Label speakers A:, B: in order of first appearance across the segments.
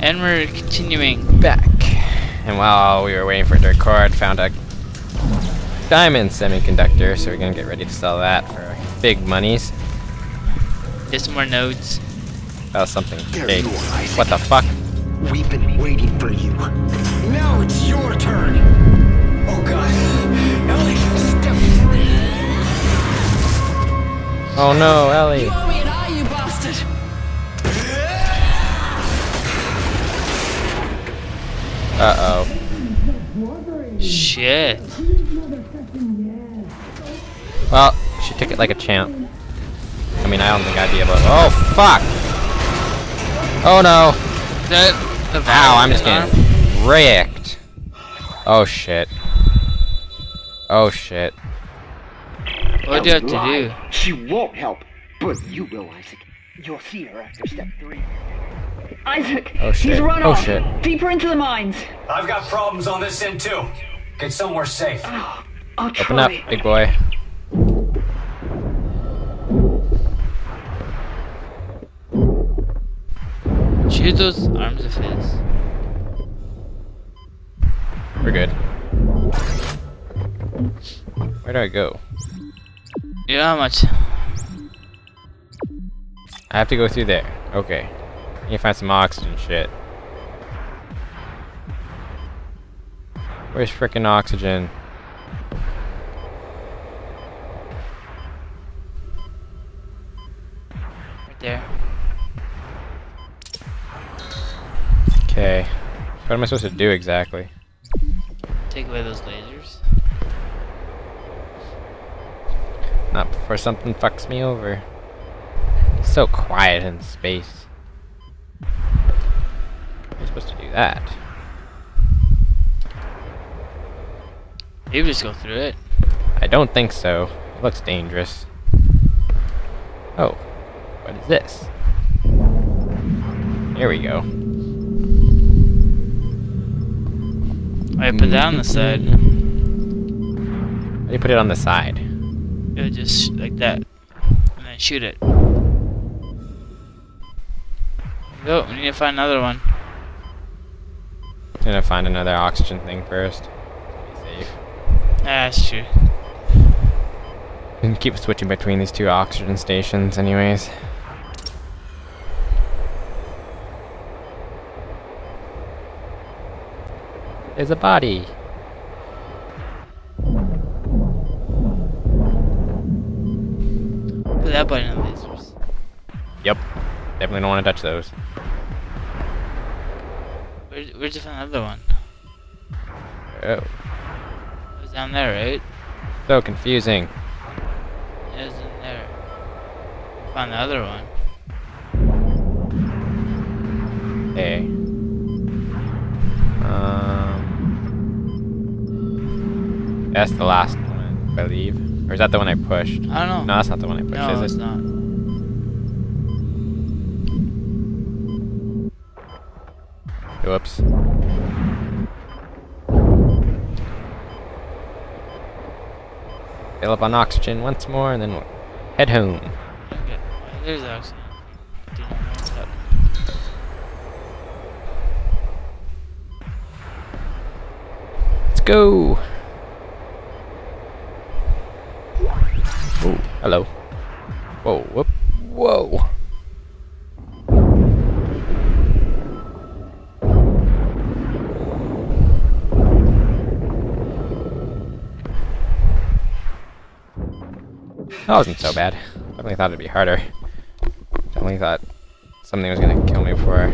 A: And we're continuing.
B: back. And while we were waiting for it to record, found a diamond semiconductor, so we're gonna get ready to sell that for big monies.
A: There's some more nodes.
B: That was something
C: There
B: big.
C: are,
B: What the fuck?
C: We've been waiting for you. Now it's your turn. Oh god. Ellie, step three.
B: Oh no, Ellie. Uh oh.
A: Shit.
B: Well, she took it like a champ. I mean, I don't think I'd be able to. Oh fuck! Oh no!
A: The, the
B: Ow, I'm just
A: alarm.
B: getting wrecked. Oh shit. Oh shit.
A: What do you have to do?
C: She won't help. But you will, Isaac. You'll see her after step three.
D: Isaac!
B: Oh shit.
D: He's run
B: Oh
D: off!
B: shit.
D: Deeper into the mines!
E: I've got problems on this end too. Get somewhere safe.
D: Oh, I'll try.
B: Open up, big boy.
A: Shoot those arms of his.
B: We're good. Where do I go?
A: Yeah, how much?
B: I have to go through there. Okay. Need to find some oxygen shit. Where's frickin' oxygen?
A: Right there.
B: Okay. What am I supposed to do exactly?
A: Take away those lasers.
B: Not before something fucks me over. so quiet in space. You're supposed to do that.
A: You just go through it.
B: I don't think so. It looks dangerous. Oh. What is this? Here we go.
A: I put that on the side.
B: How do you put it on the side?
A: It would just like that. And then shoot it. Go, we need to find another one.
B: Gonna find another oxygen thing first. Be safe.
A: That's true.
B: Can keep switching between these two oxygen stations anyways. There's a body.
A: Put that button on lasers.
B: Yep. Definitely don't want to touch those.
A: Where, where'd you find the other one?
B: Oh.
A: It was down there, right?
B: So confusing.
A: It was in there. Found the other one.
B: Hey. Um. That's the last one, I believe. Or is that the one I pushed?
A: I don't know.
B: No, that's not the one I pushed,
A: no,
B: is
A: it's not.
B: Whoops. Fill up on oxygen once more, and then we'll head home.
A: Okay. There's oxygen. Didn't know what's up.
B: Let's go. Oh, hello. Whoa, whoop, whoa. That wasn't so bad. Definitely thought it'd be harder. Definitely thought something was gonna kill me before.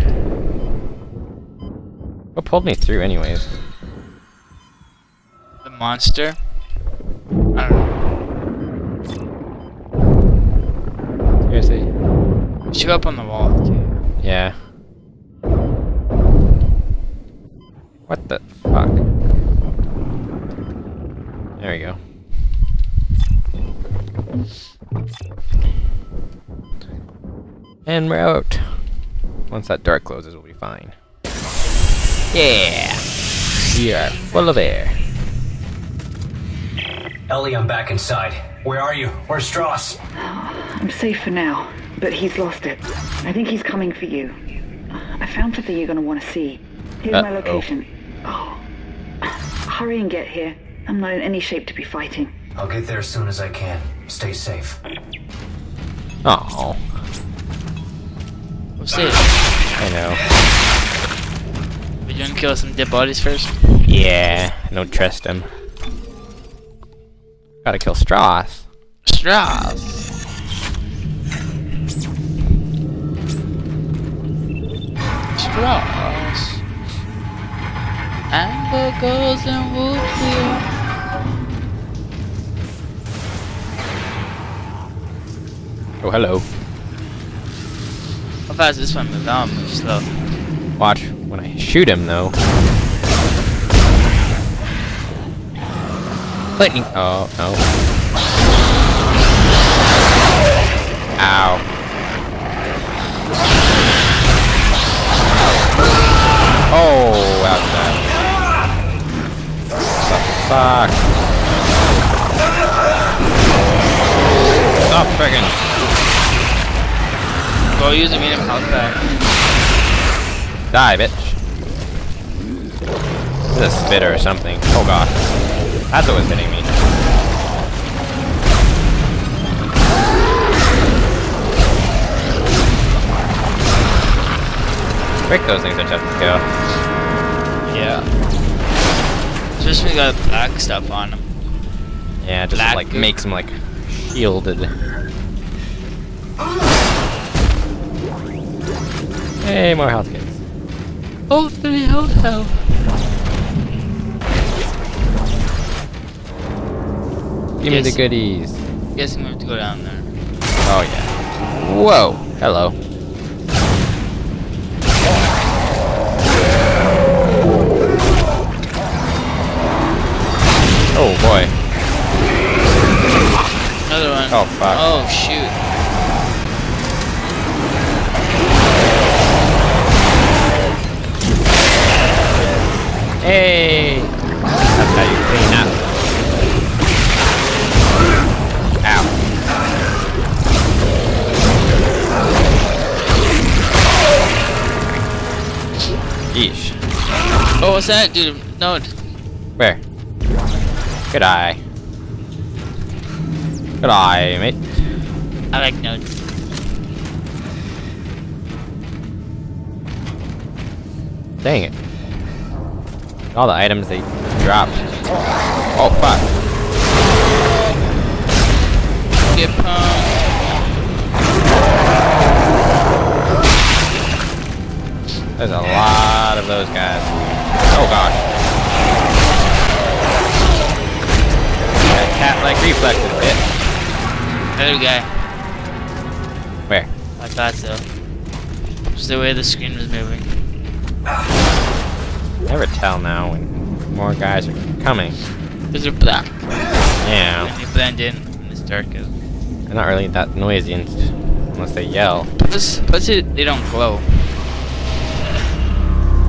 B: What pulled me through, anyways?
A: The monster? I don't know.
B: Seriously?
A: It should go up on the wall, too.
B: Yeah. What the fuck? There we go. And we're out. Once that door closes, we'll be fine. Yeah! We are full of air.
E: Ellie, I'm back inside. Where are you? Where's Stross?
D: I'm safe for now, but he's lost it. I think he's coming for you. I found something you're gonna want to see. Here's my
B: Uh-oh.
D: location. Oh. Hurry and get here. I'm not in any shape to be fighting.
E: I'll get there as soon as I can. Stay safe.
B: Oh,
A: What's it?
B: I know.
A: We gonna kill some dead bodies first?
B: Yeah, I don't trust him. Gotta kill Stross.
A: Stross. Stross. Amber goes and whoop
B: Oh, hello.
A: How fast this one moves? That one moves slow.
B: Watch when I shoot him, though. Lightning. Oh, no. Ow. Oh, that's bad. The fuck? Stop friggin'.
A: Go use a medium health back.
B: Die, bitch. This is a spitter or something. Oh god. That's what was hitting me. Quick, those things are tough to kill.
A: Yeah. Especially when you got black stuff on them.
B: Yeah, just
A: Black
B: like
A: goop.
B: makes them like shielded. Oh, Hey, more health kits.
A: Oh, three health health.
B: Give me the
A: Yes.
B: goodies.
A: Guessing we have to go down there.
B: Oh yeah. Whoa. Hello. Oh boy.
A: Another one.
B: Oh, fuck.
A: Oh shoot.
B: Hey. That's how you clean up. Ow. Yeesh.
A: Oh, what's that, dude? No.
B: Where? Good eye. Good eye, mate.
A: I like no.
B: Dang it. All the items they dropped. Oh, fuck.
A: Get.
B: There's a lot of those guys. Oh, gosh. That cat-like reflexes, bitch.
A: Another guy.
B: Where?
A: I thought so. Just the way the screen was moving.
B: Never tell now when more guys are coming.
A: Because they're black.
B: Yeah.
A: And they blend in in this dark.
B: They're not really that noisy unless they yell.
A: Plus, plus it, they don't glow.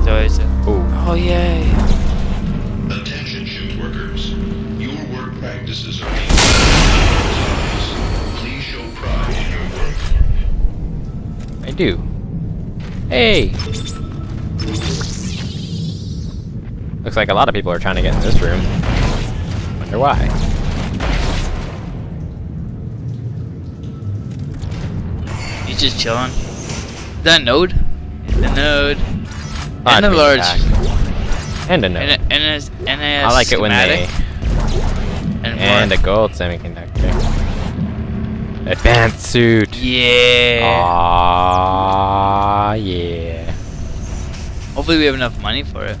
A: So it's a,
B: Ooh.
A: oh yay.
F: Attention shift workers. Your work practices are being Please show pride in your work.
B: I do. Hey! Looks like a lot of people are trying to get in this room. Wonder why.
A: He's just chilling. That node? The node. And a large.
B: pack. And a note.
A: And a, and a, and a
B: I like it when they...
A: And,
B: And a gold semiconductor. Advanced suit.
A: Yeah.
B: Aww, yeah.
A: Hopefully we have enough money for it.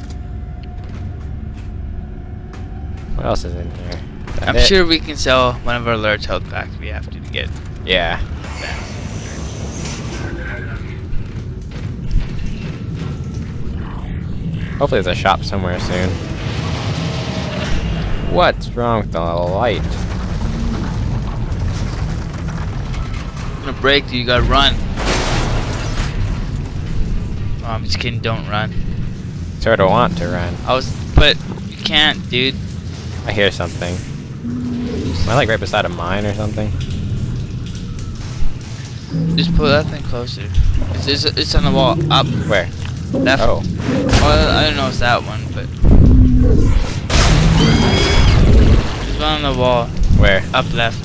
B: What else is in here?
A: I'm
B: it?
A: sure we can sell one of our large health packs we have to to get
B: Yeah. Hopefully there's a shop somewhere soon. What's wrong with the light?
A: I'm gonna break, dude. You gotta run. Oh, I'm just kidding. Don't run.
B: Sort of want to run.
A: I was, but you can't, dude.
B: I hear something. Am I like right beside a mine or something?
A: Just pull that thing closer. It's, it's, it's on the wall. Up.
B: Where?
A: Left.
B: Oh.
A: Well, I don't know if it's that one, but. There's one on the wall.
B: Where?
A: Up left.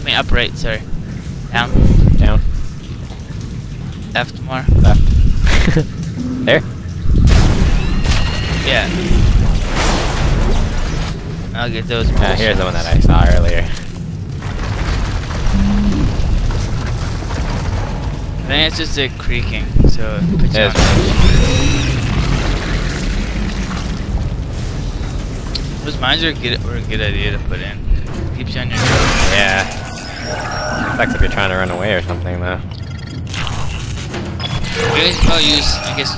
A: I mean, up right, sorry. Down.
B: Down.
A: Left more.
B: Left. there?
A: Yeah. I'll get those.
B: Ah, here's the one that I saw earlier.
A: I think it's just a creaking, so it puts you
B: Yes.
A: on. Those mines are a good, were a good idea to put in. Keeps you on your toes.
B: Yeah. Sucks if you're trying to run away or something, though.
A: You guys well use, I guess,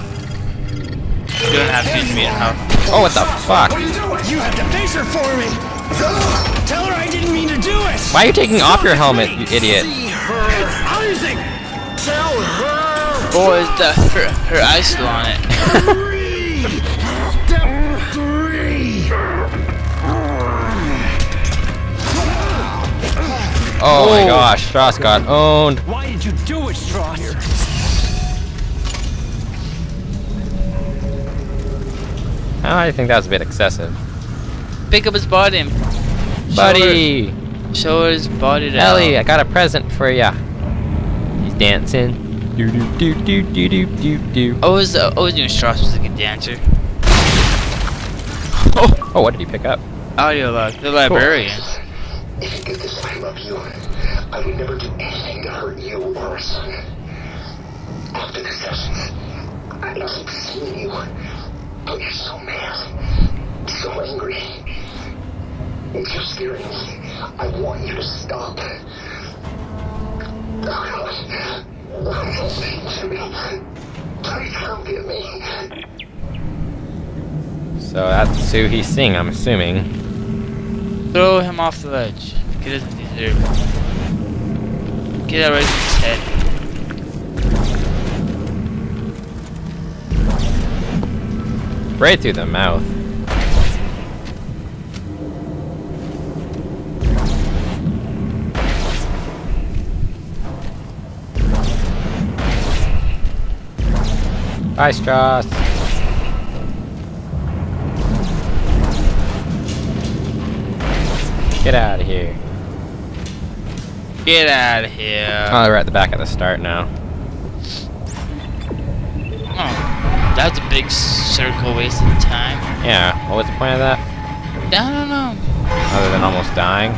A: you don't have to use me how.
B: Oh, what the fuck?
C: What are you doing? You have the phaser for me! Tell her I didn't mean to do it!
B: Why are you taking off your helmet, you idiot?
C: See her! Isaac! Tell her!
A: Oh, is the her, her eyes still on it?
C: Three! Step three!
B: Oh my oh. gosh, Stross got owned.
C: Why did you do it,
B: Stross? I think that was a bit excessive.
A: Pick up his body and
B: Buddy!
A: show his body to
B: Ellie, I got a present for ya. He's dancing. Do do do do do do do do.
A: I was, uh, I was doing Stross was like a dancer.
B: Oh, oh, what did he pick up?
A: Audio log, the librarian.
F: If you get this, I love you. I would never do anything to hurt you or our son. After the sessions, I keep seeing you, but you're so mad, so angry. It's you're scaring me. I want you to stop. Oh God. Don't to me. Please come get me.
B: So that's who he's seeing, I'm assuming.
A: Throw him off the ledge. He doesn't deserve it. Get that right in his head.
B: Right through the mouth. Bye, Stross. Get out of here.
A: Get out of here.
B: Oh, we're at the back at the start now.
A: Oh, that's a big circle waste of time.
B: Yeah, what was the point of that?
A: I don't know.
B: Other than almost dying?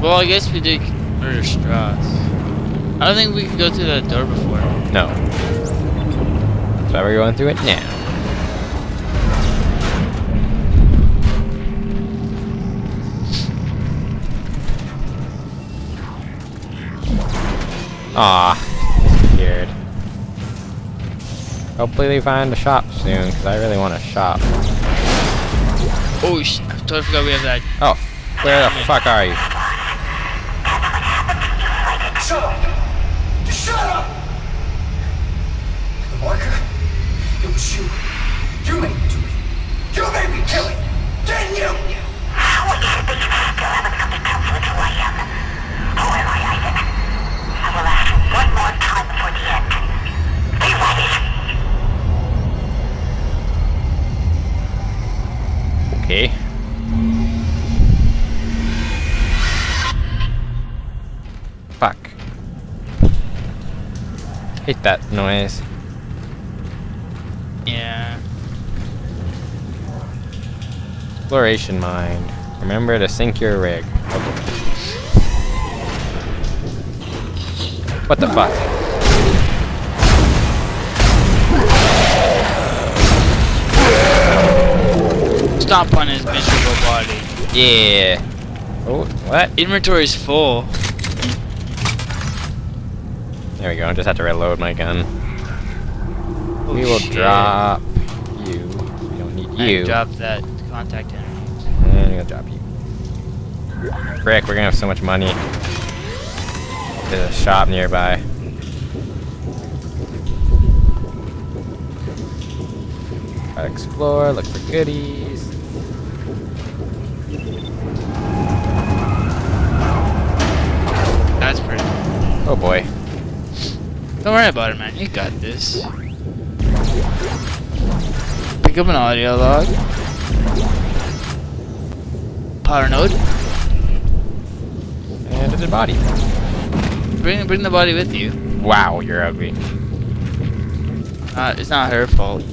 A: Well, I guess we did murder Stross. I don't think we could go through that door before.
B: No. That's why we're going through it now. Aw, disappeared. Hopefully they find a shop soon, because I really want a shop.
A: Oh, sh I totally forgot we have that.
B: Oh, where the fuck are you?
E: Shut up! Shut up! The marker? It was you. You made me do it. You made me kill it. Didn't you?
B: Okay. Fuck. Hate that noise.
A: Yeah.
B: Exploration mine. Remember to sink your rig. What the fuck?
A: Stomp on his miserable body.
B: Yeah. Oh, what?
A: Inventory's full.
B: There we go. I just have to reload my gun.
A: Oh,
B: we will
A: shit.
B: drop you. We don't need you.
A: I dropped that contact enemy.
B: And we'll drop you. Frick, we're gonna have so much money. There's a shop nearby. Explore, look for goodies.
A: That's pretty.
B: Oh boy.
A: Don't worry about it, man. You got this. Pick up an audio log. Power node.
B: And the body.
A: Bring bring the body with you.
B: Wow, you're ugly.
A: Uh, it's not her fault.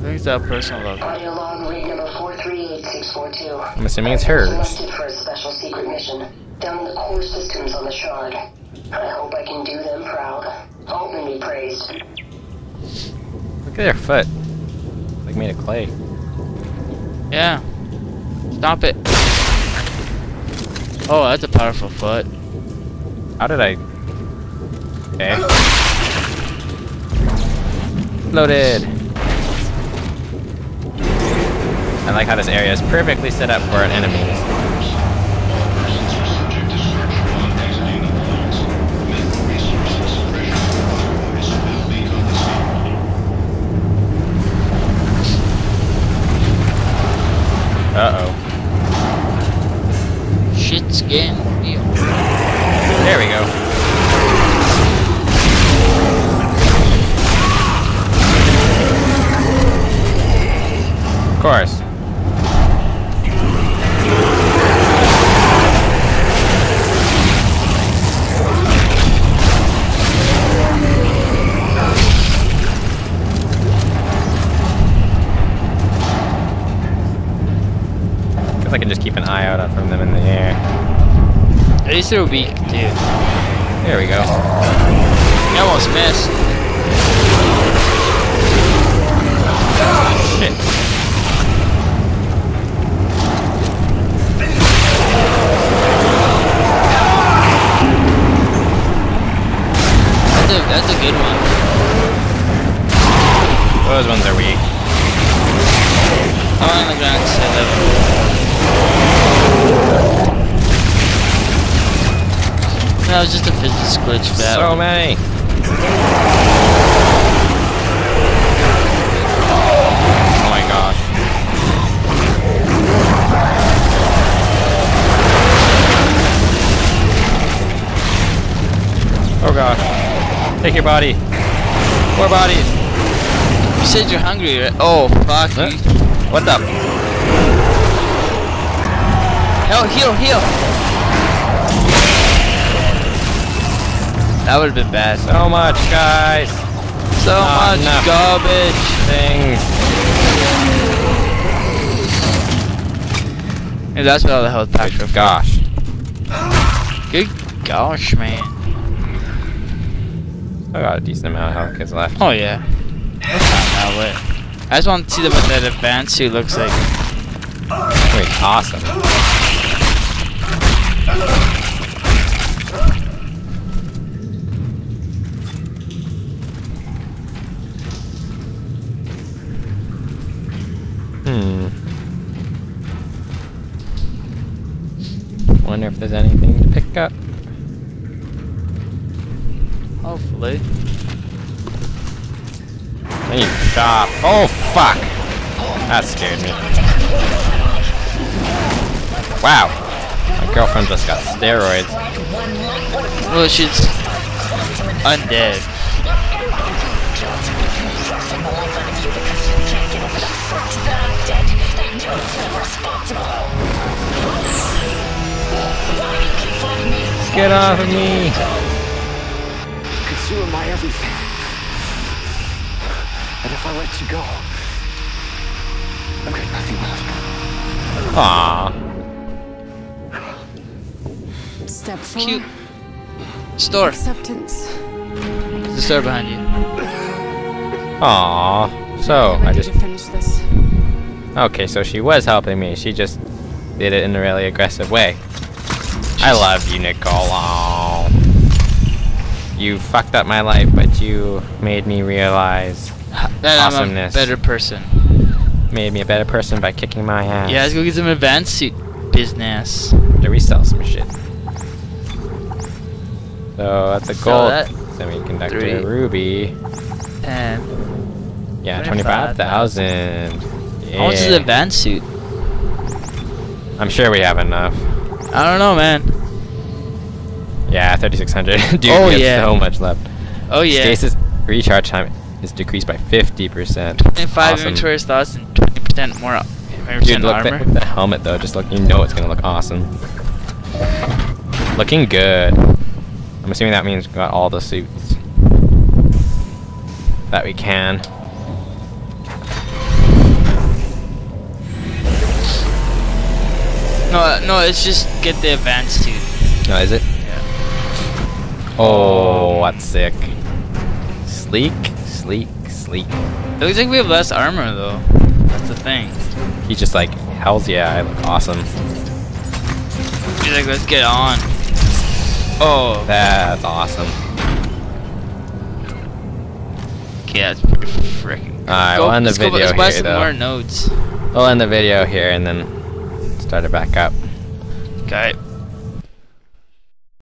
A: I think it's that personal log.
F: Audio log read number 438642.
B: I'm assuming it's hers.
F: Selected for a special secret mission. Down the core systems on the shard. I hope I can do them proud. Hope and be praised.
B: Look at their foot. Like made of clay.
A: Yeah. Stop it. Oh, that's a powerful foot.
B: How did I... Okay. Eh. Loaded! I like how this area is perfectly set up for enemies. Uh-oh.
A: Shit's getting real.
B: There we go. Of course.
A: At least they're weak, too.
B: There we go.
A: You almost missed.
B: Shit.
A: That's a, that's a good one.
B: Those ones are weak.
A: I'm on the ground to uh, level. That was just a physics glitch for that
B: So
A: one.
B: many. Oh my gosh. Oh gosh. Take your body. More bodies.
A: You said you're hungry, right? Oh, fuck.
B: Huh?
A: You.
B: What the?
A: Hell, heal, heal. That would have been bad.
B: So much, guys.
A: So
B: Not
A: much
B: enough.
A: garbage.
B: Things.
A: And that's what all the health packs were for.
B: Gosh.
A: Good gosh, man.
B: I got a decent amount of health kits left.
A: Oh, yeah. That's not that way. I just want to see what that advanced suit looks like.
B: Wait, awesome. Wonder if there's anything to pick up.
A: Hopefully.
B: I need to shop. Oh fuck! That scared me. Wow. My girlfriend just got steroids.
A: Well, she's undead.
B: Get off of me!
C: Because you are my everything. And if I let you go, I've got nothing left.
B: Aww.
G: Step four.
A: Cute. Store.
G: Acceptance.
A: There's a store behind you.
B: Aww. So,
G: Never
B: I just...
G: you finish this?
B: Okay, so she was helping me. She just did it in a really aggressive way. I love you, Nicole. Aw. You fucked up my life, but you made me realize,
A: That I'm a
B: Awesomeness.
A: better person.
B: made me a better person by kicking my ass.
A: Yeah, let's go get some advanced suit business.
B: to resell some shit. So that's a gold
A: that.
B: semiconductor
A: Three.
B: ruby.
A: And
B: Yeah, 25,000.
A: How much is the
B: Yeah.
A: advanced suit?
B: I'm sure we have enough.
A: I don't know, man.
B: Yeah, 3600. Dude,
A: Oh,
B: we have
A: yeah.
B: so much left.
A: Oh yeah.
B: Stasis recharge time is decreased by 50%.
A: 25
B: Awesome.
A: inventory slots and 20% more. 20%
B: Dude, look
A: armor.
B: at the helmet though. Just look, you know it's gonna look awesome. Looking good. I'm assuming that means we got all the suits that we can.
A: No, no, it's just get the advanced suit.
B: Oh, is it? Oh, that's sick. Sleek, sleek, sleek.
A: It looks like we have less armor though. That's the thing.
B: He's just like, hell's yeah, I look awesome.
A: He's like, let's get on. Oh,
B: That's awesome.
A: yeah, it's pretty freaking.
B: Alright, we'll end the
A: let's go-
B: video
A: let's buy
B: here,
A: some
B: though.
A: more notes.
B: We'll end the video here and then start it back up.
A: Okay.